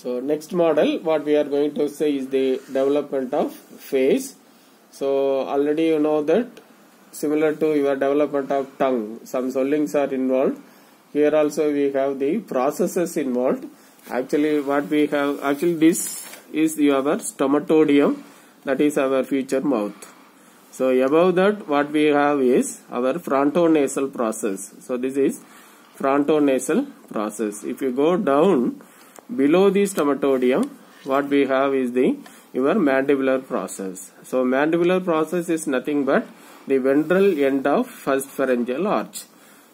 So next model what we are going to say is the development of face. So already you know that similar to your development of tongue some swellings are involved. Here also we have the processes involved. Actually what we have actually this is your stomatodeum that is our future mouth. So above that what we have is our frontonasal process. So this is frontonasal process. If you go down below the stomatodeum what we have is the your mandibular process. So mandibular process is nothing but the ventral end of first pharyngeal arch.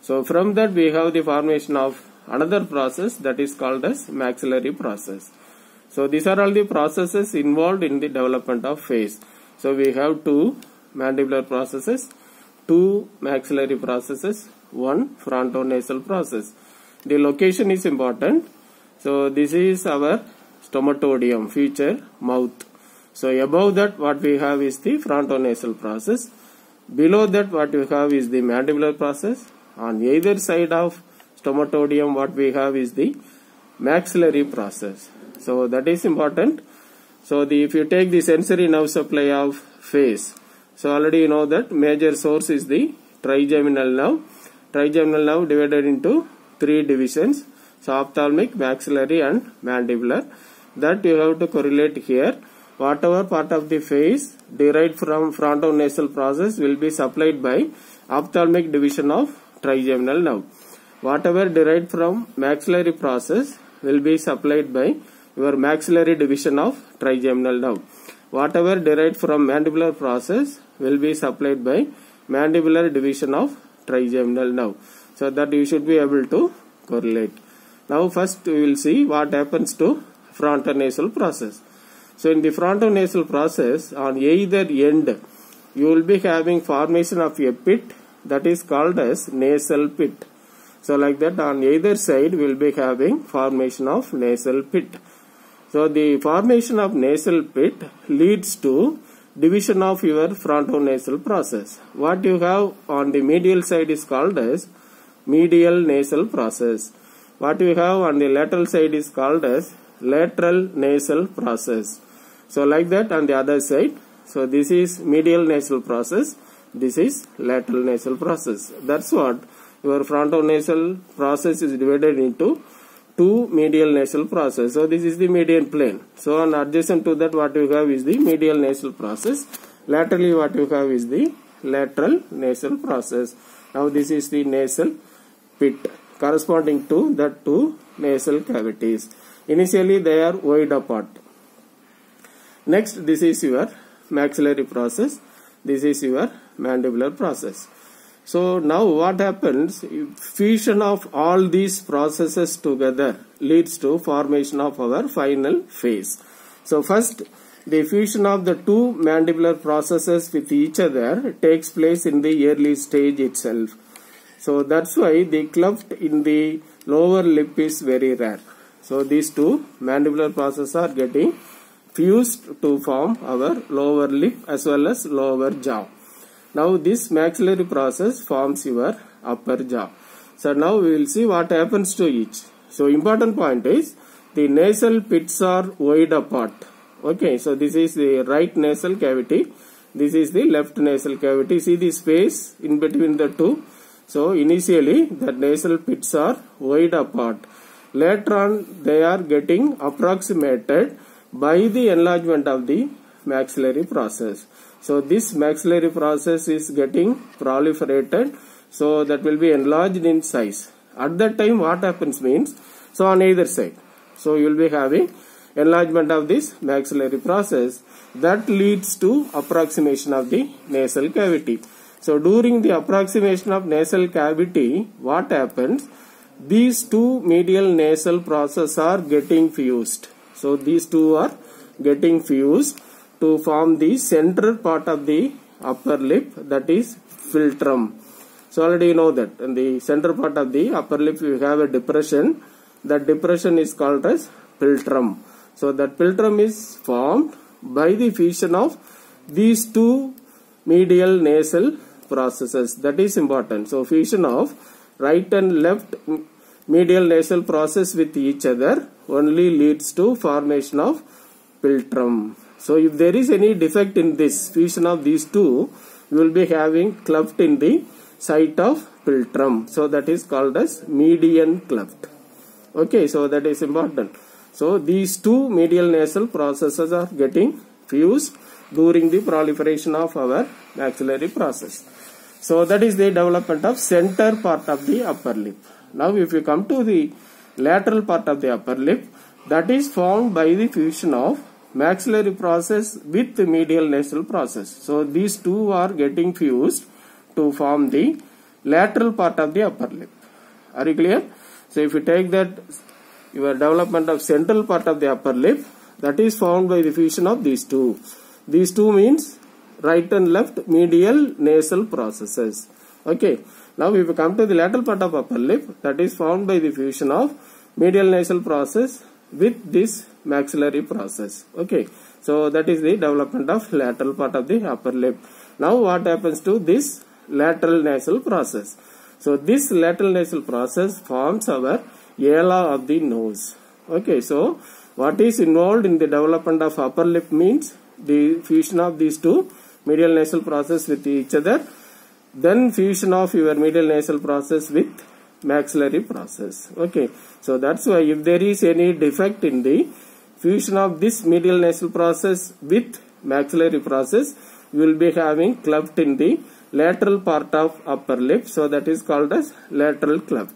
So from that we have the formation of another process that is called as maxillary process. So these are all the processes involved in the development of face. So we have two mandibular processes, two maxillary processes, one frontonasal process. The location is important. So this is our stomatodeum, future mouth. So above that what we have is the frontonasal process. Below that what we have is the mandibular process. On either side of stomatodeum what we have is the maxillary process. So that is important. So the, if you take the sensory nerve supply of face, so already you know that major source is the trigeminal nerve. Trigeminal nerve divided into three divisions. Ophthalmic, maxillary and mandibular. That you have to correlate here. Whatever part of the face derived from frontonasal process will be supplied by ophthalmic division of trigeminal nerve. Whatever derived from maxillary process will be supplied by your maxillary division of trigeminal nerve. Whatever derived from mandibular process will be supplied by mandibular division of trigeminal nerve. So that you should be able to correlate. Now first we will see what happens to frontonasal process. So in the frontonasal process on either end you will be having formation of a pit that is called as nasal pit. So like that on either side we will be having formation of nasal pit. So the formation of nasal pit leads to division of your frontonasal process. What you have on the medial side is called as medial nasal process. What we have on the lateral side is called as lateral nasal process. So like that on the other side. So this is medial nasal process. This is lateral nasal process. That's what your frontonasal process is divided into two medial nasal process. So this is the median plane. So on adjacent to that what you have is the medial nasal process. Laterally what you have is the lateral nasal process. Now this is the nasal pit corresponding to the two nasal cavities. Initially they are wide apart. Next this is your maxillary process. This is your mandibular process. So now what happens, fusion of all these processes together leads to formation of our final face. So first the fusion of the two mandibular processes with each other takes place in the early stage itself. So that's why the cleft in the lower lip is very rare. So these two mandibular processes are getting fused to form our lower lip as well as lower jaw. Now this maxillary process forms your upper jaw. So now we will see what happens to each. So important point is the nasal pits are wide apart. Okay, so this is the right nasal cavity. This is the left nasal cavity. See the space in between the two. So initially the nasal pits are wide apart. Later on they are getting approximated by the enlargement of the maxillary process. So this maxillary process is getting proliferated. So that will be enlarged in size. At that time what happens means, so on either side. So you will be having enlargement of this maxillary process that leads to approximation of the nasal cavity. So during the approximation of nasal cavity, what happens? These two medial nasal processes are getting fused. So these two are getting fused to form the central part of the upper lip that is philtrum. So already you know that in the center part of the upper lip you have a depression. That depression is called as philtrum. So that philtrum is formed by the fusion of these two medial nasal processes. That is important. So fusion of right and left medial nasal process with each other only leads to formation of philtrum. So if there is any defect in this fusion of these two, you will be having cleft in the site of philtrum. So that is called as median cleft. Okay, so that is important. So these two medial nasal processes are getting fused during the proliferation of our maxillary process. So that is the development of center part of the upper lip. Now if you come to the lateral part of the upper lip, that is formed by the fusion of maxillary process with the medial nasal process. So these two are getting fused to form the lateral part of the upper lip. Are you clear? So if you take that your development of central part of the upper lip that is formed by the fusion of these two. These two means right and left medial nasal processes. Okay. Now if you come to the lateral part of upper lip that is formed by the fusion of medial nasal process with this maxillary process. Okay. So that is the development of lateral part of the upper lip. Now what happens to this lateral nasal process? So this lateral nasal process forms our ala of the nose. Okay, so what is involved in the development of upper lip means the fusion of these two medial nasal process with each other, then fusion of your medial nasal process with maxillary process. Okay, so that's why if there is any defect in the fusion of this medial nasal process with maxillary process, you will be having cleft in the lateral part of upper lip. So that is called as lateral cleft.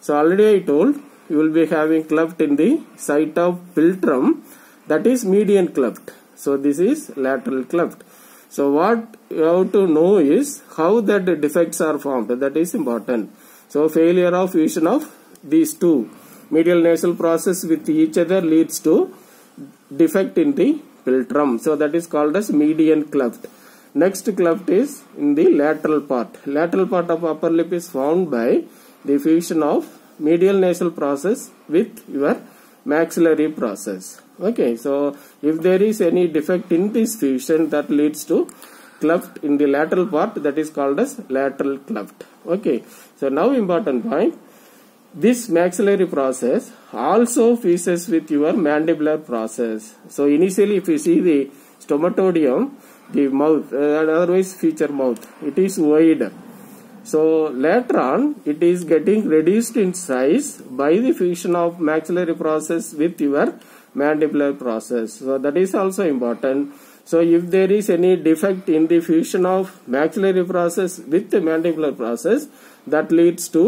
So already I told you will be having cleft in the site of philtrum that is median cleft. So this is lateral cleft. So what you have to know is how that defects are formed. That is important. So failure of fusion of these two medial nasal process with each other leads to defect in the philtrum. So that is called as median cleft. Next cleft is in the lateral part. Lateral part of upper lip is formed by the fusion of medial nasal process with your maxillary process. Okay, so if there is any defect in this fusion that leads to cleft in the lateral part that is called as lateral cleft. Okay, so now important point. This maxillary process also fuses with your mandibular process. So initially if you see the stomatodeum, the mouth, uh, otherwise feature mouth, it is wider so later on it is getting reduced in size by the fusion of maxillary process with your mandibular process. So that is also important. So if there is any defect in the fusion of maxillary process with the mandibular process that leads to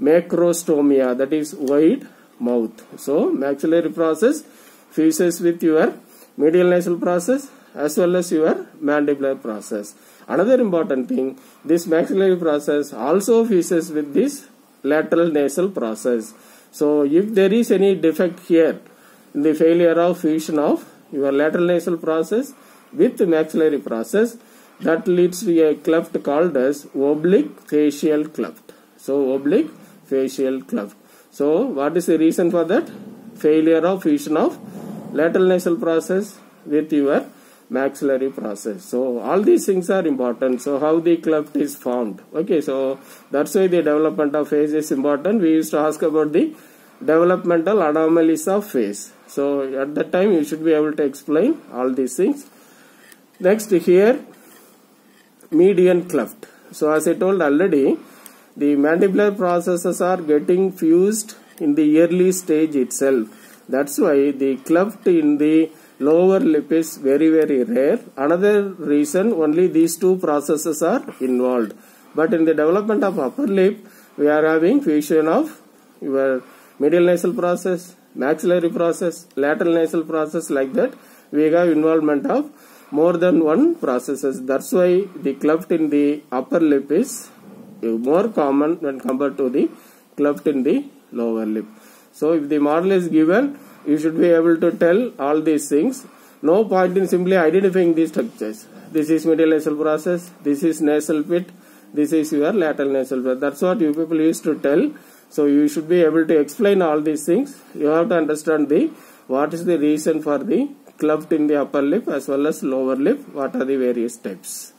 macrostomia that is wide mouth. So maxillary process fuses with your medial nasal process as well as your mandibular process. Another important thing, this maxillary process also fuses with this lateral nasal process. So if there is any defect here the failure of fusion of your lateral nasal process with the maxillary process, that leads to a cleft called as oblique facial cleft. So oblique facial cleft. So what is the reason for that? Failure of fusion of lateral nasal process with your maxillary process. So all these things are important. So how the cleft is formed. Okay, so that's why the development of face is important. We used to ask about the developmental anomalies of face. So at that time you should be able to explain all these things. Next here median cleft. So as I told already the mandibular processes are getting fused in the early stage itself. That's why the cleft in the lower lip is very very rare. Another reason only these two processes are involved. But in the development of upper lip we are having fusion of your medial nasal process, maxillary process, lateral nasal process like that. We have involvement of more than one processes. That's why the cleft in the upper lip is more common when compared to the cleft in the lower lip. So if the model is given you should be able to tell all these things. No point in simply identifying these structures. This is medial nasal process, this is nasal pit, this is your lateral nasal pit. That's what you people used to tell. So you should be able to explain all these things. You have to understand the what is the reason for the cleft in the upper lip as well as lower lip, what are the various types.